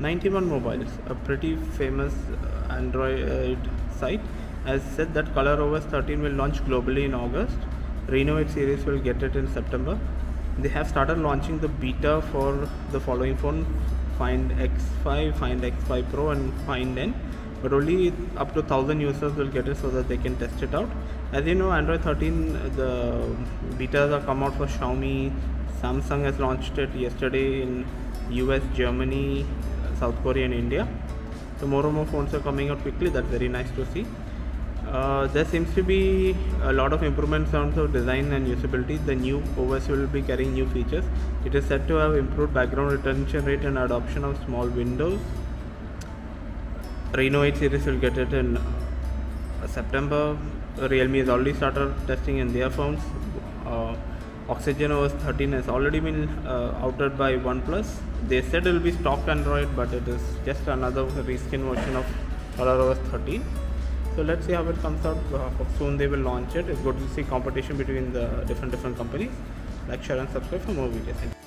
91 Mobiles, a pretty famous uh, Android site, has said that ColorOS 13 will launch globally in August. Reno 8 series will get it in September. They have started launching the beta for the following phone Find X5, Find X5 Pro, and Find N. But only up to 1000 users will get it so that they can test it out. As you know, Android 13, the betas are come out for Xiaomi. Samsung has launched it yesterday in US, Germany, South Korea, and India. So more and more phones are coming out quickly. That's very nice to see. Uh, there seems to be a lot of improvements on the design and usability. The new OS will be carrying new features. It is said to have improved background retention rate and adoption of small windows. Reno 8 series will get it in September. Realme has already started testing in their phones. Uh, Oxygen OS 13 has already been uh, outed by OnePlus. They said it will be stock Android, but it is just another reskin version of ColorOS 13 so let's see how it comes out. Uh, soon they will launch it. It's good to see competition between the different different companies. Like share and subscribe for more videos